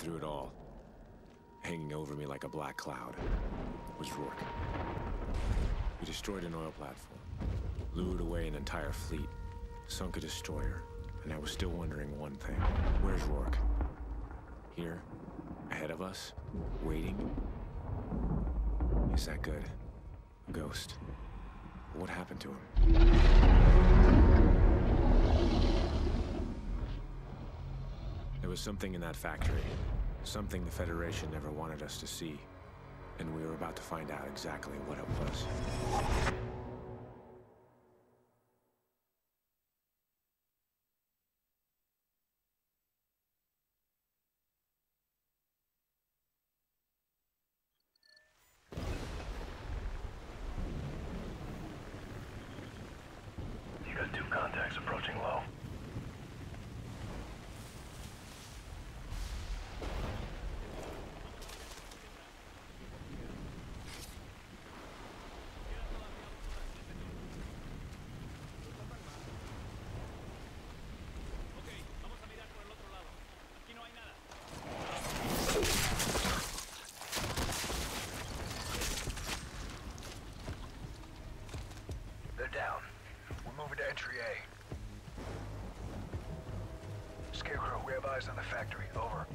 through it all, hanging over me like a black cloud, was Rorke. We destroyed an oil platform, lured away an entire fleet, sunk a destroyer, and I was still wondering one thing. Where's Rorke? Here? Ahead of us? Waiting? Is that good? A ghost? What happened to him? There was something in that factory. Something the Federation never wanted us to see. And we were about to find out exactly what it was. You got two contacts approaching low. They're down. We're moving to entry A. Scarecrow, we have eyes on the factory. Over.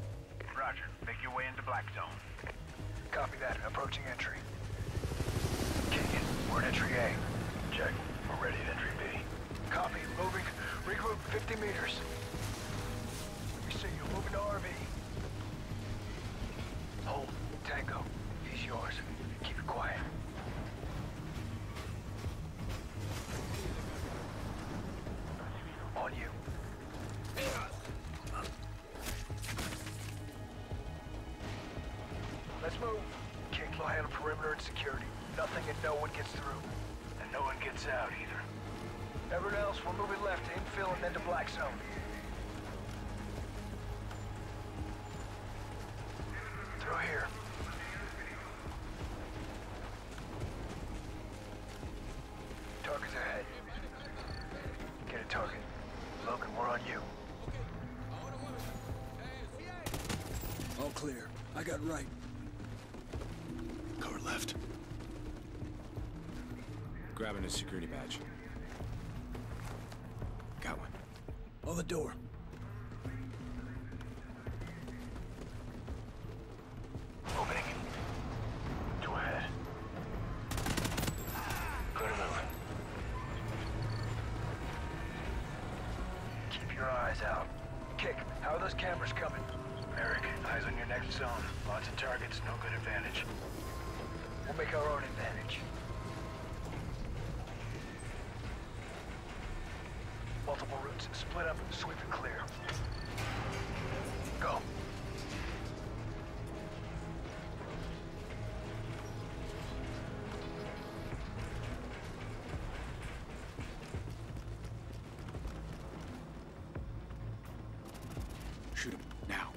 Roger. Make your way into Black Zone. Copy that. Approaching entry. Keegan, we're at entry A. Check. We're ready at entry B. Copy. Moving. Regroup 50 meters. We see you. Moving to RV. Perimeter and security. Nothing and no one gets through. And no one gets out either. Everyone else, we're moving left to infill and then to black zone. Through here. Target's ahead. Get a target. Logan, we're on you. All clear. I got right. Left. Grabbing his security badge. Got one. On the door. Opening. Ahead. Move. Keep your eyes out. Kick, how are those cameras coming? Merrick, eyes on your next zone. Lots of targets, no good advantage. We'll make our own advantage. Multiple routes. Split up, sweep and clear. Go. Shoot him. Now.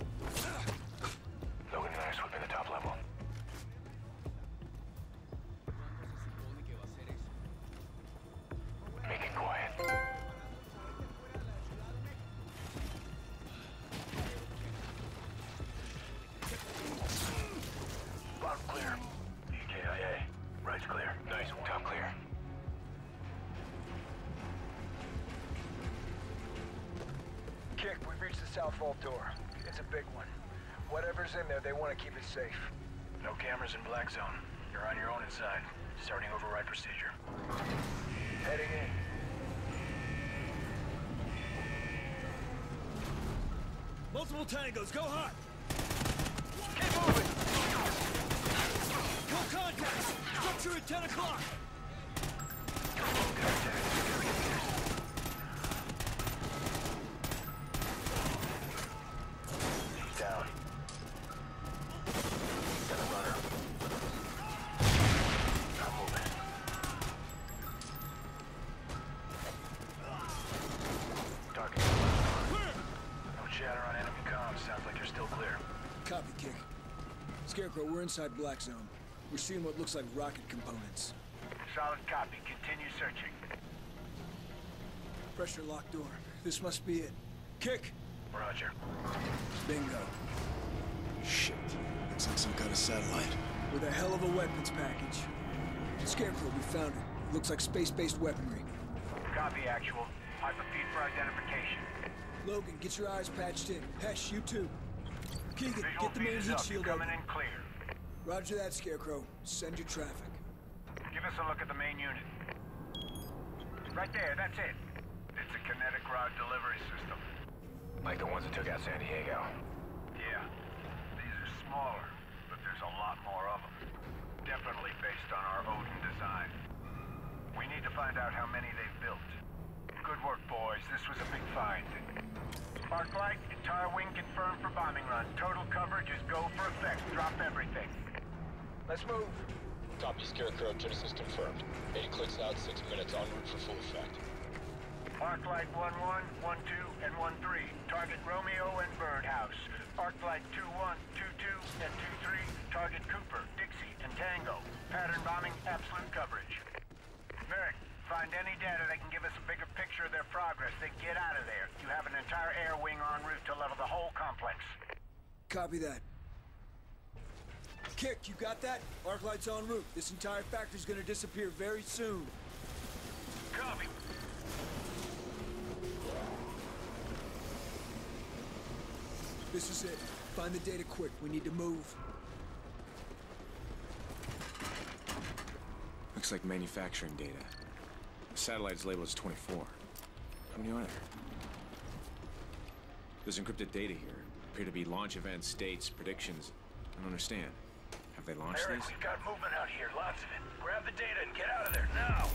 Kick, we've reached the south vault door. It's a big one. Whatever's in there, they want to keep it safe. No cameras in Black Zone. You're on your own inside. Starting override procedure. Heading in. Multiple tangos, go hot! Keep moving! Go contact! Structure at 10 o'clock! Scarecrow, we're inside Black Zone. We're seeing what looks like rocket components. Solid copy. Continue searching. Pressure lock door. This must be it. Kick! Roger. Bingo. Shit. Looks like some kind of satellite. With a hell of a weapons package. Scarecrow, we found it. Looks like space-based weaponry. Copy, actual. Hyperfeed for identification. Logan, get your eyes patched in. Hesh, you too. Keegan, Visual get the feed main heat shield You're coming open. in clear. Roger that, Scarecrow. Send your traffic. Give us a look at the main unit. Right there, that's it. It's a kinetic rod delivery system. Like the ones that took out San Diego. Yeah. These are smaller, but there's a lot more of them. Definitely based on our Odin design. We need to find out how many they've built. Good work, boys. This was a big find. Arclight, entire wing confirmed for bombing run. Total coverage is go for effect. Drop everything. Let's move. Copy Scarecrow, Genesis confirmed. Eight clicks out, 6 minutes en route for full effect. Arclight 1-1, 1-2, and 1-3. Target Romeo and Birdhouse. Arclight 2-1, 2-2, and 2-3. Target Cooper, Dixie, and Tango. Pattern bombing, absolute coverage. Merrick, find any data that can give us a bigger picture of their progress. Then get out of there. You have an entire air wing en route to level the whole complex. Copy that. Kick, you got that? Arc light's en route. This entire factory's gonna disappear very soon. Copy. This is it. Find the data quick. We need to move. Looks like manufacturing data. The satellite is labeled as 24. How many are there? There's encrypted data here. Appear to be launch events, dates, predictions. I don't understand. They launched Eric, these? we've got movement out here. Lots of it. Grab the data and get out of there now.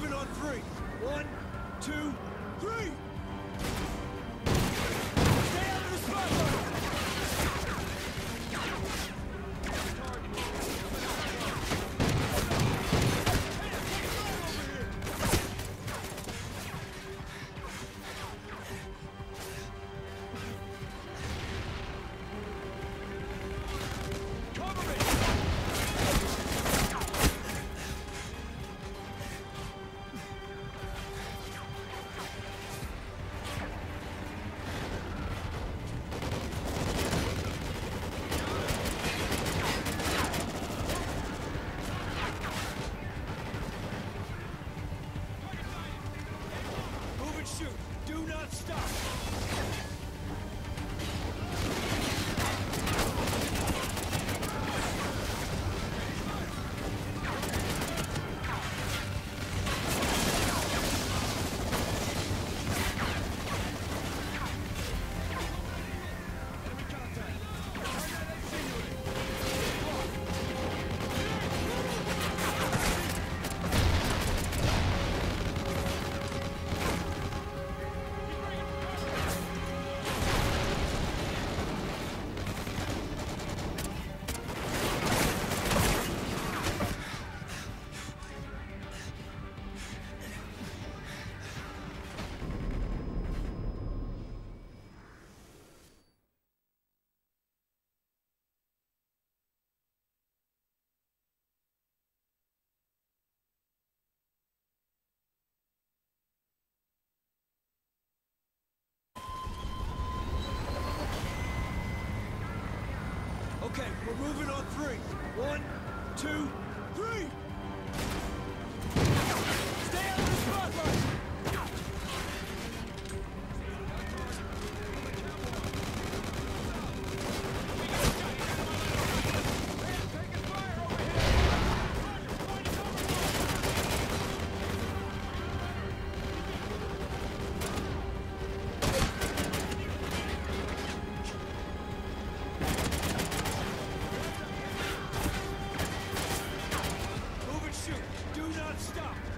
Moving on three. One, two, three! Stay out of the spotlight! Okay, we're moving on three. One, two, three! Stop!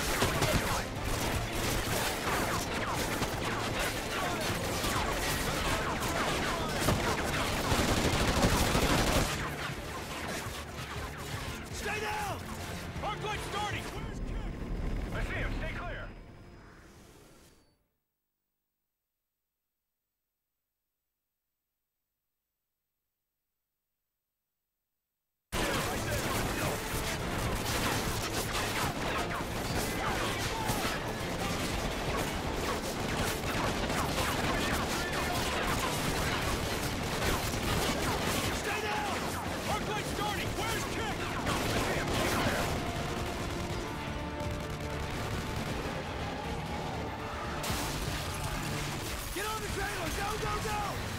开了，Go Go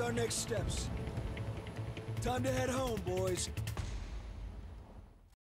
Our next steps. Time to head home, boys.